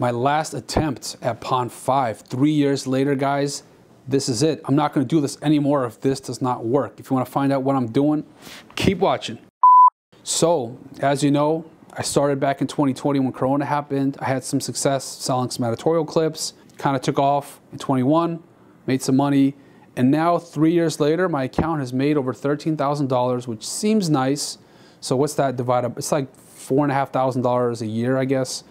my last attempt at Pond 5. Three years later, guys, this is it. I'm not gonna do this anymore if this does not work. If you wanna find out what I'm doing, keep watching. So, as you know, I started back in 2020 when Corona happened. I had some success selling some editorial clips, kind of took off in 21, made some money. And now, three years later, my account has made over $13,000, which seems nice. So, what's that divided up? It's like $4,500 a year, I guess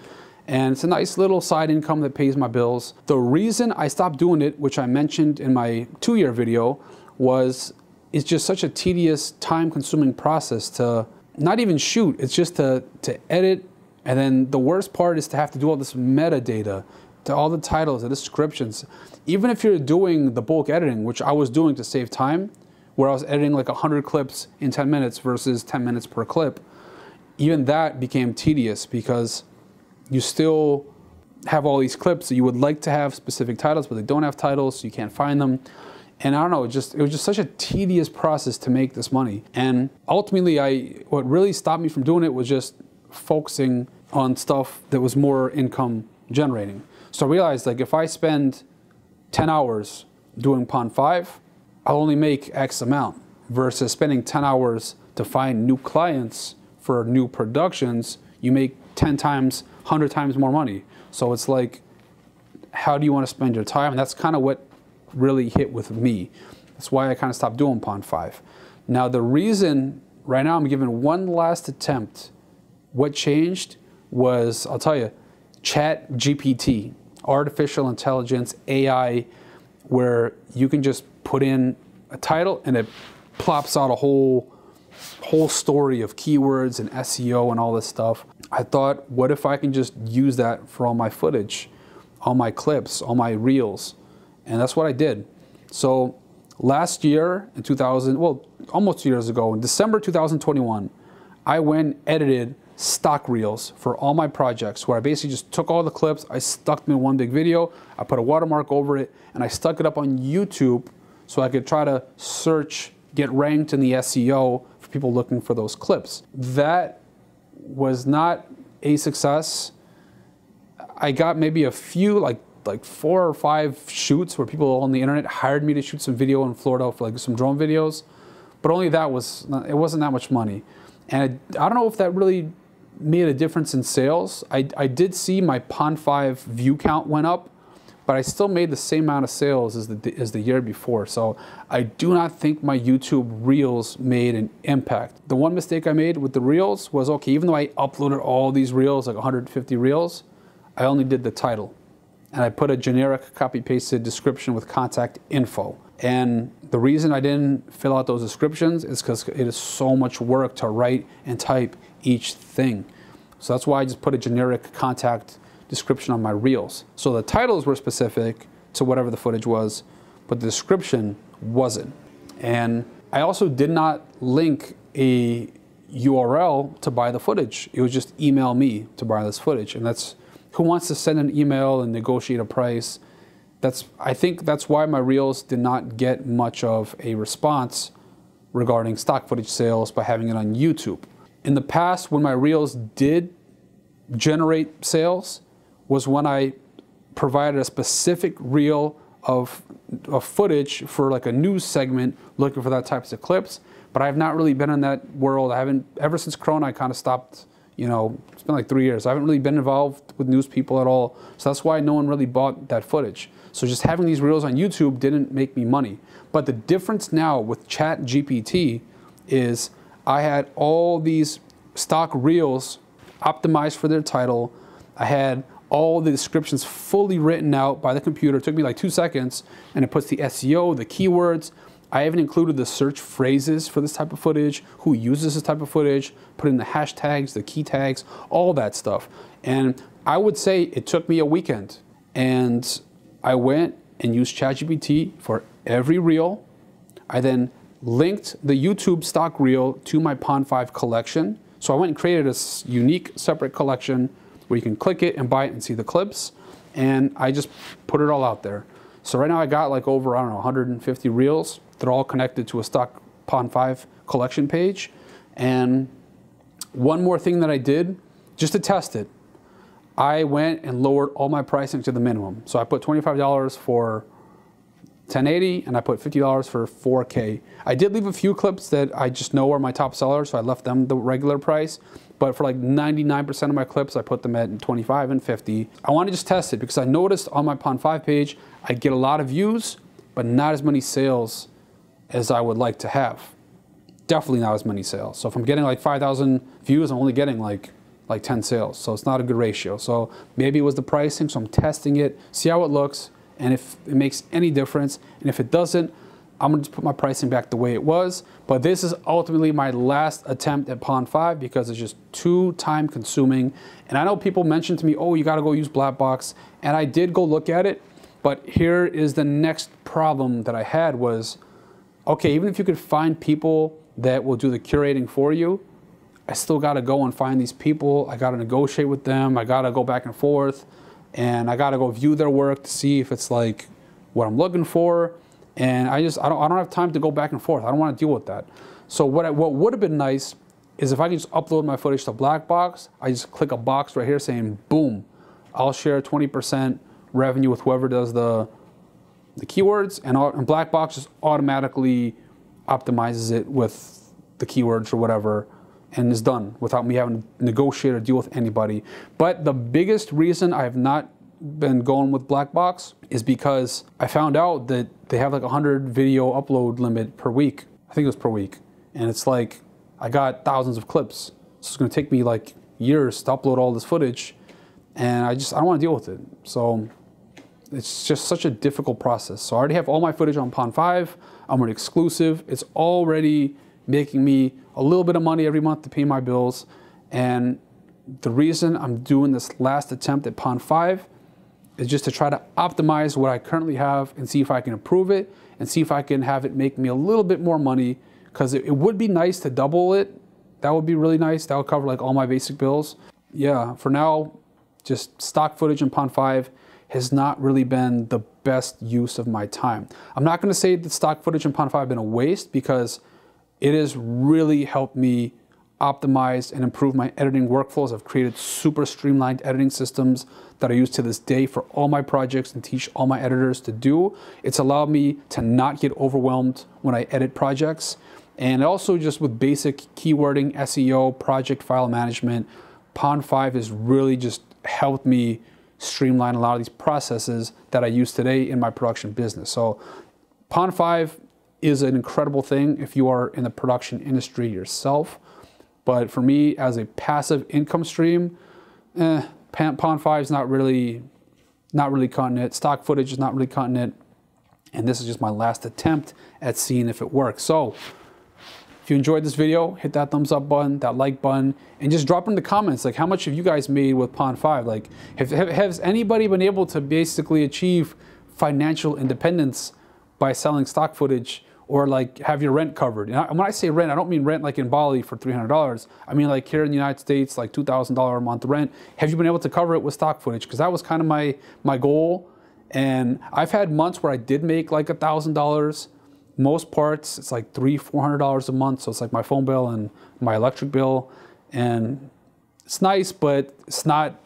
and it's a nice little side income that pays my bills. The reason I stopped doing it, which I mentioned in my two year video, was it's just such a tedious, time consuming process to not even shoot, it's just to, to edit. And then the worst part is to have to do all this metadata to all the titles, the descriptions. Even if you're doing the bulk editing, which I was doing to save time, where I was editing like 100 clips in 10 minutes versus 10 minutes per clip, even that became tedious because you still have all these clips that you would like to have specific titles, but they don't have titles, so you can't find them. And I don't know, it just it was just such a tedious process to make this money. And ultimately, I what really stopped me from doing it was just focusing on stuff that was more income generating. So I realized like if I spend 10 hours doing Pond 5, I'll only make X amount versus spending 10 hours to find new clients for new productions, you make 10 times 100 times more money. So it's like, how do you want to spend your time? And that's kind of what really hit with me. That's why I kind of stopped doing Pond 5. Now, the reason right now I'm giving one last attempt, what changed was, I'll tell you, Chat GPT, artificial intelligence, AI, where you can just put in a title and it plops out a whole whole story of keywords and SEO and all this stuff. I thought, what if I can just use that for all my footage, all my clips, all my reels? And that's what I did. So last year in 2000, well, almost two years ago, in December 2021, I went edited stock reels for all my projects where I basically just took all the clips, I stuck them in one big video, I put a watermark over it, and I stuck it up on YouTube so I could try to search, get ranked in the SEO for people looking for those clips. That was not a success. I got maybe a few, like like four or five shoots where people on the internet hired me to shoot some video in Florida for like some drone videos, but only that was it wasn't that much money, and I, I don't know if that really made a difference in sales. I, I did see my Pond 5 view count went up, but I still made the same amount of sales as the, as the year before. So I do not think my YouTube Reels made an impact. The one mistake I made with the Reels was, okay, even though I uploaded all these Reels, like 150 Reels, I only did the title. And I put a generic copy pasted description with contact info. And the reason I didn't fill out those descriptions is because it is so much work to write and type each thing. So that's why I just put a generic contact description on my reels. So the titles were specific to whatever the footage was, but the description wasn't. And I also did not link a URL to buy the footage. It was just email me to buy this footage. And that's who wants to send an email and negotiate a price. That's I think that's why my reels did not get much of a response regarding stock footage sales by having it on YouTube. In the past, when my reels did generate sales, was when I provided a specific reel of, of footage for like a news segment looking for that types of clips. But I've not really been in that world. I haven't, ever since Corona, I kind of stopped, you know, it's been like three years. I haven't really been involved with news people at all. So that's why no one really bought that footage. So just having these reels on YouTube didn't make me money. But the difference now with Chat GPT is I had all these stock reels optimized for their title. I had all the descriptions fully written out by the computer. It took me like two seconds, and it puts the SEO, the keywords. I even included the search phrases for this type of footage, who uses this type of footage, put in the hashtags, the key tags, all that stuff. And I would say it took me a weekend. And I went and used ChatGPT for every reel. I then linked the YouTube stock reel to my Pond 5 collection. So I went and created a unique separate collection where you can click it and buy it and see the clips. And I just put it all out there. So right now I got like over, I don't know, 150 reels. They're all connected to a stock Pond 5 collection page. And one more thing that I did, just to test it, I went and lowered all my pricing to the minimum. So I put $25 for 1080 and I put $50 for 4K. I did leave a few clips that I just know are my top sellers, so I left them the regular price. But for like 99% of my clips, I put them at 25 and 50. I want to just test it because I noticed on my Pond 5 page, I get a lot of views, but not as many sales as I would like to have. Definitely not as many sales. So if I'm getting like 5,000 views, I'm only getting like like 10 sales. So it's not a good ratio. So maybe it was the pricing. So I'm testing it, see how it looks, and if it makes any difference. And if it doesn't, I'm gonna put my pricing back the way it was. But this is ultimately my last attempt at Pond 5 because it's just too time consuming. And I know people mentioned to me, oh, you gotta go use Blackbox. And I did go look at it, but here is the next problem that I had was, okay, even if you could find people that will do the curating for you, I still gotta go and find these people. I gotta negotiate with them. I gotta go back and forth and I gotta go view their work to see if it's like what I'm looking for and I just, I don't, I don't have time to go back and forth. I don't want to deal with that. So what, I, what would have been nice is if I could just upload my footage to Blackbox, I just click a box right here saying, boom, I'll share 20% revenue with whoever does the, the keywords and, and Blackbox just automatically optimizes it with the keywords or whatever and is done without me having to negotiate or deal with anybody. But the biggest reason I have not been going with Blackbox is because I found out that they have like a 100 video upload limit per week. I think it was per week. And it's like, I got thousands of clips. So it's gonna take me like years to upload all this footage. And I just, I don't wanna deal with it. So it's just such a difficult process. So I already have all my footage on Pond 5. I'm an exclusive. It's already making me a little bit of money every month to pay my bills. And the reason I'm doing this last attempt at Pond 5 is just to try to optimize what I currently have and see if I can improve it and see if I can have it make me a little bit more money because it, it, would be nice to double it. That would be really nice. That would cover like all my basic bills. Yeah, for now, just stock footage in Pond 5 has not really been the best use of my time. I'm not gonna say that stock footage in Pond 5 have been a waste because it has really helped me optimize and improve my editing workflows. I've created super streamlined editing systems that I use to this day for all my projects and teach all my editors to do. It's allowed me to not get overwhelmed when I edit projects. And also just with basic keywording, SEO, project file management, Pond 5 has really just helped me streamline a lot of these processes that I use today in my production business. So Pond 5 is an incredible thing if you are in the production industry yourself. But for me, as a passive income stream, eh, Pond 5 is not really, not really cutting it. Stock footage is not really cutting it. And this is just my last attempt at seeing if it works. So if you enjoyed this video, hit that thumbs up button, that like button, and just drop in the comments, like how much have you guys made with Pond 5? Like, have, have, has anybody been able to basically achieve financial independence by selling stock footage or like have your rent covered. And when I say rent, I don't mean rent like in Bali for $300. I mean like here in the United States, like $2,000 a month rent. Have you been able to cover it with stock footage? Because that was kind of my, my goal. And I've had months where I did make like $1,000. Most parts, it's like three, $400 a month. So it's like my phone bill and my electric bill. And it's nice, but it's not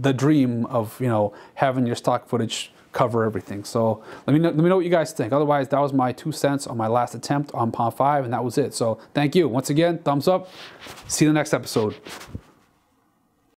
the dream of, you know, having your stock footage cover everything. So let me know, let me know what you guys think. Otherwise, that was my two cents on my last attempt on Pond 5, and that was it. So thank you. Once again, thumbs up. See you in the next episode.